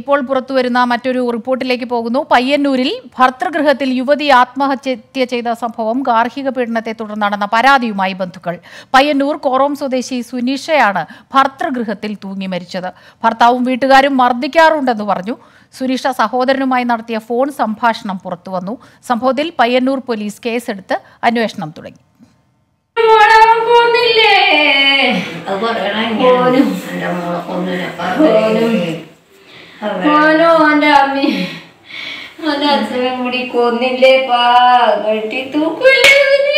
ഇപ്പോൾ പുറത്തുവരുന്ന മറ്റൊരു റിപ്പോർട്ടിലേക്ക് പോകുന്നു. പയ്യന്നൂരിൽ ഭർത്തൃഗൃഹത്തിൽ യുവതി ആത്മഹത്യ ചെയ്ത സംഭവം ഗാർഹിക പീഡനത്തെ തുടർന്നാണെന്ന പരാതിയുമായി ബന്ധുക്കൾ. പയ്യന്നൂർ കോറോം സ്വദേശി സുനീഷയാണ് ഭർത്തൃഗൃഹത്തിൽ തൂങ്ങി മരിച്ചത്. ഭർത്താവും വീട്ടുകാരും മർദ്ദിക്കാറുണ്ടെന്ന് പറഞ്ഞു. സുനീഷ സഹോദരനുമായി നടത്തിയ ഫോൺ സംഭാഷണം പുറത്തുവന്നു സംഭവത്തിൽ പയ്യന്നൂർ പോലീസ് കേസെടുത്ത് അന്വേഷണം തുടങ്ങി. പറയണം മോനും. എന്റെ അമ്മി. എന്റെ അച്ഛനും കൂടി കൊന്നില്ലേ പാ. കെട്ടി തൂക്കില്ലേ നീ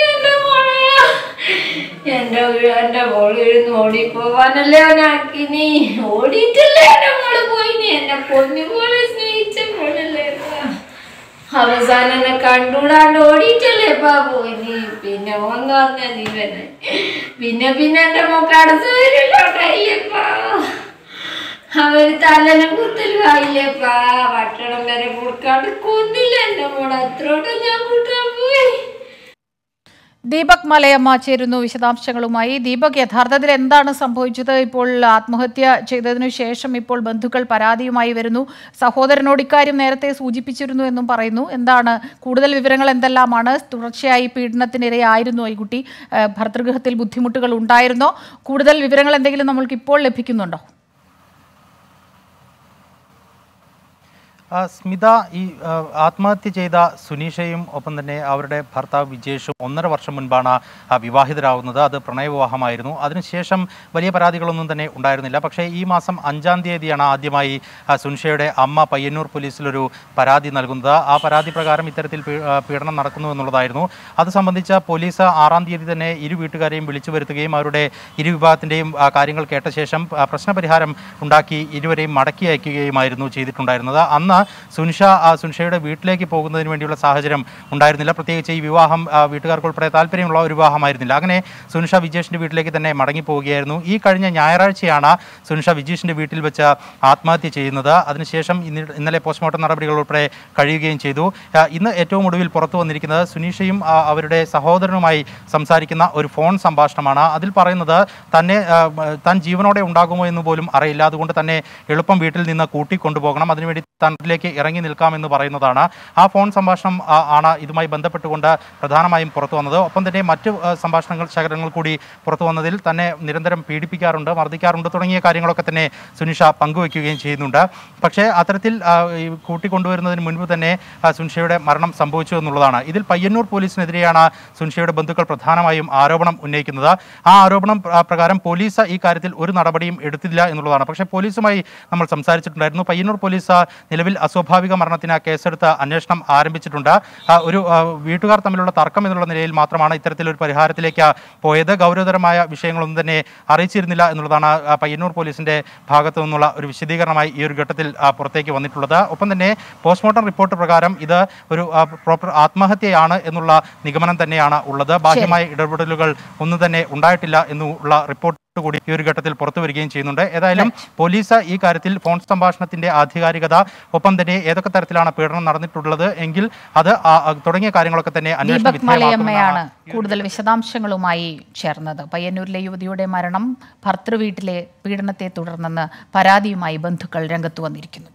എന്റെ എന്റെ മോൾ എഴുന്ന് ഓടിപ്പോവാനല്ലേ അവനാക്കി നീ. ഓടിയിട്ടല്ലേ എന്റെ മോൾ പോയി നീ? എന്നെ പൊന്നു പോലെ സ്നേഹിച്ച മോളല്ലേ. അവസാനം എന്നെ കണ്ടുകൂടാണ്ട് ഓടിയിട്ടല്ലേ പാ പോയി നീ. പിന്നെ ഒന്ന് വന്ന ജീവനെ പിന്നെ പിന്നെ എന്റെ മോക്ക് അടുത്ത് വരില്ലോട്ടായില്ലേപ്പാ അവർ തലനും കുത്തലും ആയില്ലേപ്പാ പട്ടണം വരെ കൊടുക്കാണ്ട് കൊന്നില്ല എന്റെ മോളെ. അത്രോട്ട് ഞാൻ കൂട്ടാൻ പോയി. ദീപക് മലയമ്മ ചേരുന്നു വിശദാംശങ്ങളുമായി. ദീപക് യഥാർത്ഥത്തിൽ എന്താണ് സംഭവിച്ചത്? ഇപ്പോൾ ആത്മഹത്യ ചെയ്തതിനു ശേഷം ഇപ്പോൾ ബന്ധുക്കൾ പരാതിയുമായി വരുന്നു. സഹോദരനോട് ഇക്കാര്യം നേരത്തെ സൂചിപ്പിച്ചിരുന്നു എന്നും പറയുന്നു. എന്താണ്? കൂടുതൽ വിവരങ്ങൾ എന്തെല്ലാമാണ്? തുടർച്ചയായി പീഡനത്തിനിരയായിരുന്നു ഈ കുട്ടി. ഭർതൃഗൃഹത്തിൽ ബുദ്ധിമുട്ടുകൾ ഉണ്ടായിരുന്നോ? കൂടുതൽ വിവരങ്ങൾ എന്തെങ്കിലും നമ്മൾക്ക് ഇപ്പോൾ ലഭിക്കുന്നുണ്ടോ? സ്മിത ഈ ആത്മഹത്യ ചെയ്ത സുനീഷയും ഒപ്പം തന്നെ അവരുടെ ഭർത്താവ് വിജേഷും ഒന്നര വർഷം മുൻപാണ് വിവാഹിതരാകുന്നത് അത് പ്രണയവിവാഹമായിരുന്നു. അതിനുശേഷം വലിയ പരാതികളൊന്നും തന്നെ ഉണ്ടായിരുന്നില്ല. പക്ഷേ ഈ മാസം അഞ്ചാം തീയതിയാണ് ആദ്യമായി സുനിഷയുടെ അമ്മ പയ്യന്നൂർ പോലീസിലൊരു പരാതി നൽകുന്നത്. ആ പരാതി പ്രകാരം ഇത്തരത്തിൽ പീഡനം നടക്കുന്നു എന്നുള്ളതായിരുന്നു. അത് സംബന്ധിച്ച പോലീസ് ആറാം തീയതി തന്നെ ഇരു വീട്ടുകാരെയും വിളിച്ചു വരുത്തുകയും അവരുടെ ഇരു വിഭാഗത്തിന്റെയും കാര്യങ്ങൾ കേട്ട ശേഷം പ്രശ്നപരിഹാരം ഉണ്ടാക്കി ഇരുവരെയും മടക്കി അയക്കുകയുമായിരുന്നു ചെയ്തിട്ടുണ്ടായിരുന്നത്. അന്ന് സുനിഷ ആ, സുൻഷയുടെ വീട്ടിലേക്ക് പോകുന്നതിന് വേണ്ടിയുള്ള സാഹചര്യം ഉണ്ടായിരുന്നില്ല. പ്രത്യേകിച്ച് ഈ വിവാഹം വീട്ടുകാർക്ക് വീട്ടുകാർക്കുൾപ്പെടെ താല്പര്യമുള്ള ഒരു വിവാഹമായിരുന്നില്ല. അങ്ങനെ സുനിഷ വിജേഷിന്റെ വീട്ടിലേക്ക് തന്നെ മടങ്ങിപ്പോവുകയായിരുന്നു. ഈ കഴിഞ്ഞ ഞായറാഴ്ചയാണ് സുനിഷ വിജേഷിന്റെ വീട്ടിൽ വെച്ച് ആത്മഹത്യ ചെയ്യുന്നത്. അതിനുശേഷം ഇന്ന് ഇന്നലെ പോസ്റ്റ്മോർട്ടം നടപടികൾ ഉൾപ്പെടെ കഴിയുകയും ചെയ്തു. ഇന്ന് ഏറ്റവും ഒടുവിൽ പുറത്തു വന്നിരിക്കുന്നത് സുനീഷയും അവരുടെ സഹോദരനുമായി സംസാരിക്കുന്ന ഒരു ഫോൺ സംഭാഷണമാണ്. അതിൽ പറയുന്നത് തന്നെ താൻ ജീവനോടെ ഉണ്ടാകുമോ എന്ന് പോലും അറിയില്ല. അതുകൊണ്ട് തന്നെ എളുപ്പം വീട്ടിൽ നിന്ന് കൂട്ടിക്കൊണ്ടുപോകണം. അതിനുവേണ്ടി താൻ വീട്ടിലേക്ക് ഇറങ്ങി നിൽക്കാമെന്ന് പറയുന്നതാണ്. ആ ഫോൺ സംഭാഷണം ആണ് ഇതുമായി ബന്ധപ്പെട്ടുകൊണ്ട് പ്രധാനമായും പുറത്തു വന്നത്. ഒപ്പം തന്നെ മറ്റ് സംഭാഷണങ്ങൾ ശകലങ്ങൾ കൂടി പുറത്തു വന്നതിൽ തന്നെ നിരന്തരം പീഡിപ്പിക്കാറുണ്ട് മർദ്ദിക്കാറുണ്ട് തുടങ്ങിയ കാര്യങ്ങളൊക്കെ തന്നെ സുനിഷ പങ്കുവയ്ക്കുകയും ചെയ്യുന്നുണ്ട്. പക്ഷേ അത്തരത്തിൽ കൂട്ടിക്കൊണ്ടുവരുന്നതിന് മുൻപ് തന്നെ സുനിഷയുടെ മരണം സംഭവിച്ചു എന്നുള്ളതാണ്. ഇതിൽ പയ്യന്നൂർ പോലീസിനെതിരെയാണ് സുനിഷയുടെ ബന്ധുക്കൾ പ്രധാനമായും ആരോപണം ഉന്നയിക്കുന്നത്. ആ ആരോപണം പ്ര- പ്രകാരം പോലീസ് ഈ കാര്യത്തിൽ ഒരു നടപടിയും എടുത്തില്ല എന്നുള്ളതാണ്. പക്ഷേ പോലീസുമായി നമ്മൾ സംസാരിച്ചിട്ടുണ്ടായിരുന്നു. പയ്യന്നൂർ പോലീസ് നിലവിൽ അസ്വാഭാവിക മരണത്തിന് കേസെടുത്ത് അന്വേഷണം ആരംഭിച്ചിട്ടുണ്ട്. ഒരു വീട്ടുകാർ തമ്മിലുള്ള തർക്കം എന്നുള്ള നിലയിൽ മാത്രമാണ് ഇത്തരത്തിലൊരു പരിഹാരത്തിലേക്ക് പോയത്. ഗൗരവതരമായ വിഷയങ്ങളൊന്നും തന്നെ അറിയിച്ചിരുന്നില്ല എന്നുള്ളതാണ് പയ്യന്നൂർ പോലീസിന്റെ ഭാഗത്തു നിന്നുള്ള ഒരു വിശദീകരണമായി ഈ ഒരു ഘട്ടത്തിൽ പുറത്തേക്ക് വന്നിട്ടുള്ളത്. ഒപ്പം തന്നെ പോസ്റ്റ്മോർട്ടം റിപ്പോർട്ട് പ്രകാരം ഇത് ഒരു പ്രോപ്പർ ആത്മഹത്യയാണ് എന്നുള്ള നിഗമനം തന്നെയാണ് ഉള്ളത്. ബാഹ്യമായ ഇടപെടലുകൾ ഒന്നും തന്നെ ഉണ്ടായിട്ടില്ല എന്നുള്ള റിപ്പോർട്ട് കൂടി ഈ ഒരു ഘട്ടത്തിൽ പുറത്തു വരികയും ചെയ്യുന്നുണ്ട്. ഏതായാലും പോലീസ് ഈ കാര്യത്തിൽ ഫോൺ സംഭാഷണത്തിന്റെ ആധികാരികത ഒപ്പം തന്നെ ഏതൊക്കെ തരത്തിലാണ് പീഡനം നടന്നിട്ടുള്ളത് എങ്കിൽ അത് തുടങ്ങിയ കാര്യങ്ങളൊക്കെ തന്നെ അന്വേഷണ കൂടുതൽ വിശദാംശങ്ങളുമായി ചേർന്നത്. പയ്യന്നൂരിലെ യുവതിയുടെ മരണം ഭർത്തൃവീട്ടിലെ പീഡനത്തെ തുടർന്നെന്ന് പരാതിയുമായി ബന്ധുക്കൾ രംഗത്ത് വന്നിരിക്കുന്നു.